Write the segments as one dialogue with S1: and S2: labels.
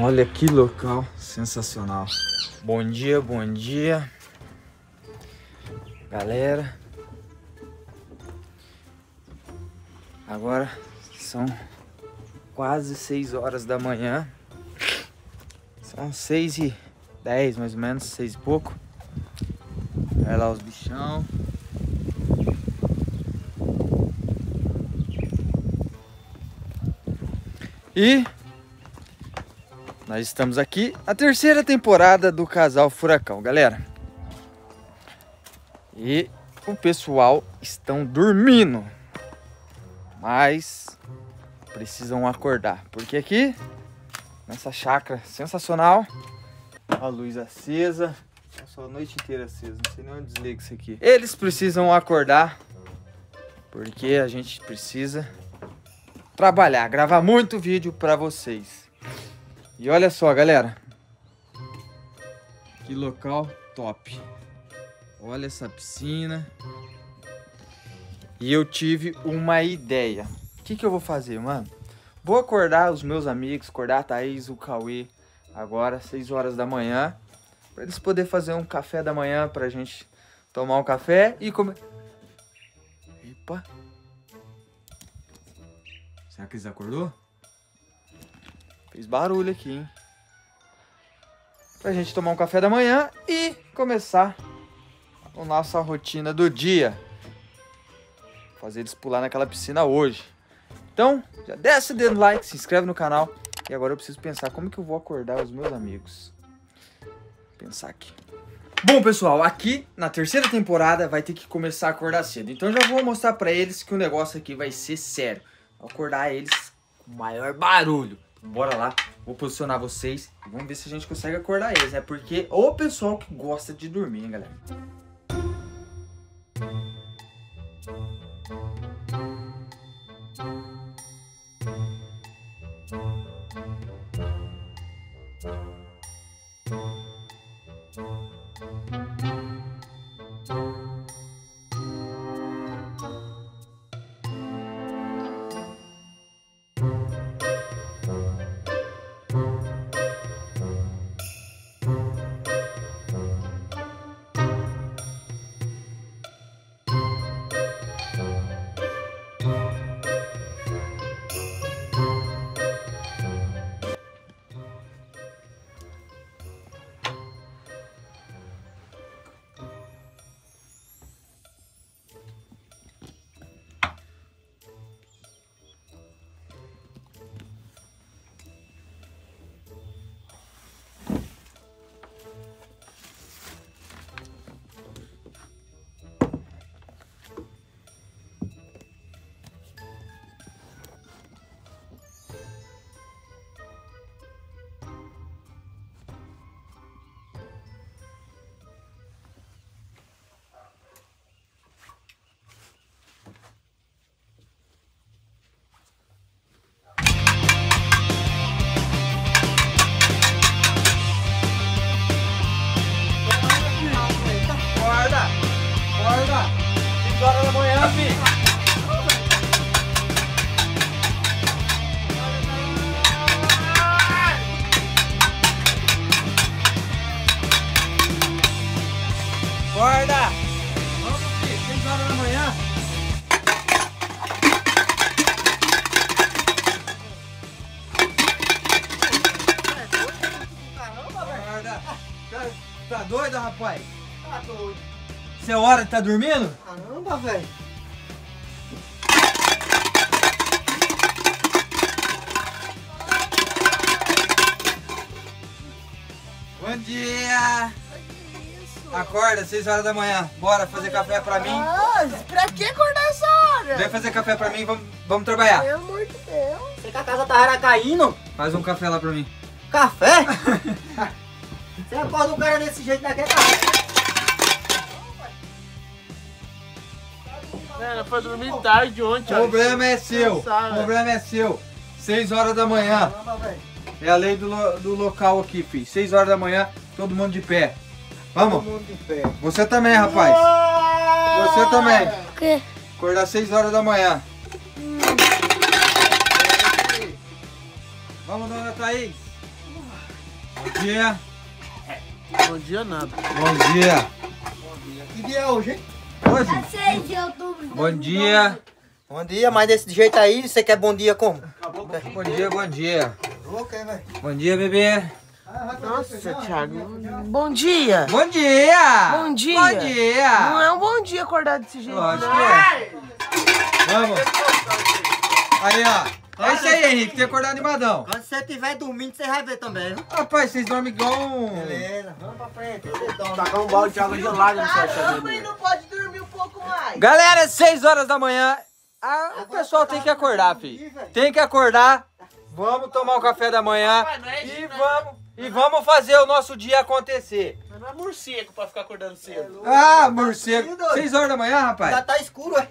S1: Olha que local sensacional. Bom dia, bom dia. Galera. Agora são quase 6 horas da manhã. São 6 e 10 mais ou menos, 6 e pouco. Olha lá os bichão. E nós estamos aqui na terceira temporada do Casal Furacão, galera. E o pessoal estão dormindo, mas precisam acordar, porque aqui nessa chácara sensacional, a luz acesa, passou a noite inteira acesa, não sei nem onde desliga isso aqui. Eles precisam acordar, porque a gente precisa trabalhar, gravar muito vídeo para vocês. E olha só, galera. Que local top. Olha essa piscina. E eu tive uma ideia. O que, que eu vou fazer, mano? Vou acordar os meus amigos, acordar a Thaís, o Cauê, agora, 6 horas da manhã. Pra eles poderem fazer um café da manhã pra gente tomar um café e comer. Epa! Será que eles acordou? Fez barulho aqui, hein? Pra gente tomar um café da manhã e começar a nossa rotina do dia. Fazer eles pular naquela piscina hoje. Então, já desce o dedo no like, se inscreve no canal. E agora eu preciso pensar como que eu vou acordar os meus amigos. Pensar aqui. Bom, pessoal, aqui na terceira temporada vai ter que começar a acordar cedo. Então já vou mostrar pra eles que o negócio aqui vai ser sério acordar eles com maior barulho. Bora lá, vou posicionar vocês e vamos ver se a gente consegue acordar eles, né? Porque o pessoal que gosta de dormir, hein, galera. Rapaz? Tá doido. Você é hora de tá dormindo?
S2: Caramba, velho.
S1: Bom dia! Acorda, 6 horas da manhã. Bora fazer café pra mim.
S2: Ah, pra que acordar essa hora?
S1: Vem fazer café pra mim, vamos, vamos trabalhar.
S2: Pelo amor de Deus.
S3: Você que a casa tá caindo?
S1: Faz um café lá pra mim.
S3: Café? Você acorda um cara desse jeito daqui é café.
S2: Mano, foi dormir tarde ontem.
S1: O problema é seu. O problema é seu. 6 horas da manhã. É a lei do, lo, do local aqui, filho. 6 horas da manhã, todo mundo de pé. Vamos?
S3: Todo mundo de pé.
S1: Você também, rapaz. Você também.
S2: O quê?
S1: Acordar 6 horas da manhã. Vamos, dona Thaís. Bom dia.
S2: Bom dia nada.
S1: Bom dia.
S3: Que dia é hoje, hein?
S1: Hoje?
S4: 6 de outubro. de
S1: Bom dia.
S3: Bom dia, mas desse jeito aí, você quer bom dia como?
S1: Bom dia, bom dia.
S3: Louco, é, velho?
S1: Bom dia, bebê.
S2: Nossa, Thiago. Bom dia.
S1: Bom dia.
S2: Bom dia.
S1: Bom dia.
S2: Não é um bom dia acordar desse jeito.
S1: Lógico
S2: não.
S1: que é. Vamos. Aí, ó. É isso aí, Henrique. Tem que acordar animadão.
S3: Quando você estiver dormindo, você vai ver também, viu?
S1: Rapaz, vocês dormem igual um...
S3: Beleza, vamos pra frente.
S2: Tacar um balde de água gelada no seu
S4: Caramba, e não pode dormir um pouco mais.
S1: Galera, 6 horas da manhã. Ah, o pessoal tem que acordar, filho. Tem que acordar. Vamos tomar o café da manhã.
S2: É
S1: E
S2: né?
S1: vamos, e vamos fazer o nosso dia acontecer.
S2: Mas Não é morcego pra ficar acordando cedo.
S1: Ah, morcego. 6 horas da manhã, rapaz.
S3: Já tá escuro, ué.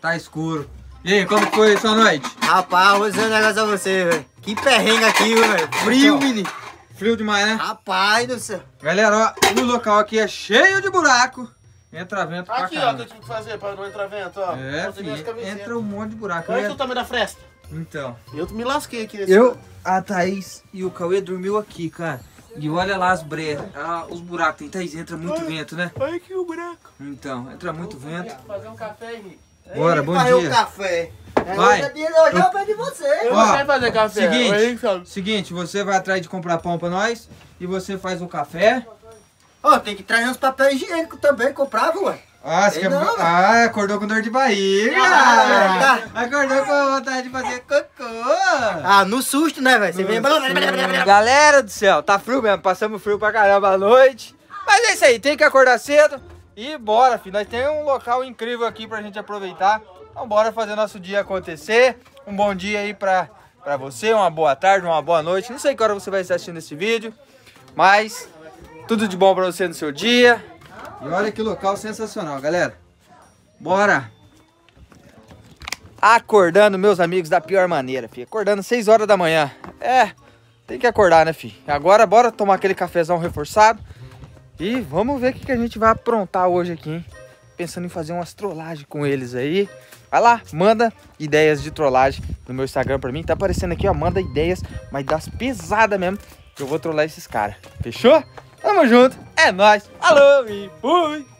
S1: Tá escuro. E aí, como foi sua noite?
S3: Rapaz, vou dizer um negócio a você, velho. Que perrengue aqui, velho. Frio,
S1: Então.
S3: menino.
S1: Frio demais, né?
S3: Rapaz do céu.
S1: Galera, ó, o local aqui é cheio de buraco. Entra vento pra
S2: Aqui, ó, que eu tive que fazer pra não entrar vento, ó.
S1: É, filho, entra um monte de buraco.
S2: Olha
S1: né?
S2: aqui o tamanho da fresta.
S1: Então.
S2: Eu me lasquei aqui nesse.
S1: Eu, a Thaís e o Cauê dormiu aqui, cara. E olha lá as brechas, ah, os buracos. Tem Thaís, entra muito vento, né?
S2: Olha aqui o buraco.
S1: Então, entra muito vento.
S2: Fazer um café, Henrique.
S1: Bora, bom
S3: Fazer
S1: dia.
S3: o café. É,
S1: Vai.
S3: Hoje é dia, hoje é o pé de você.
S2: Eu
S1: Ó,
S2: não sei fazer café.
S1: seguinte. Seguinte, você vai atrás de comprar pão pra nós e você faz o café.
S3: Ó, tem que trazer uns papéis higiênicos também, comprava, ué.
S1: Ah, você quer...
S3: não, velho.
S1: ah, acordou com dor de barriga.
S3: Ah,
S1: Acordou com vontade de fazer cocô.
S3: Ah, no susto, né, velho? Você vem...
S1: Galera do céu, tá frio mesmo, passamos frio pra caramba à noite. Mas é isso aí, tem que acordar cedo e bora, filho. Nós temos um local incrível aqui pra gente aproveitar. Então bora fazer nosso dia acontecer. Um bom dia aí pra, pra você, uma boa tarde, uma boa noite. Não sei que hora você vai estar assistindo esse vídeo, mas tudo de bom pra você no seu dia. E olha que local sensacional, galera. Bora! Acordando, meus amigos, da pior maneira, filho. Acordando 6 horas da manhã. É, tem que acordar, né, filho? Agora, bora tomar aquele cafezão reforçado. E vamos ver o que, a gente vai aprontar hoje aqui, hein? Pensando em fazer umas trollagens com eles aí. Vai lá, manda ideias de trollagem no meu Instagram pra mim. Tá aparecendo aqui, ó. Manda ideias, mas das pesadas mesmo. Que eu vou trollar esses caras. Fechou? Tamo junto. É nóis. Falou e fui.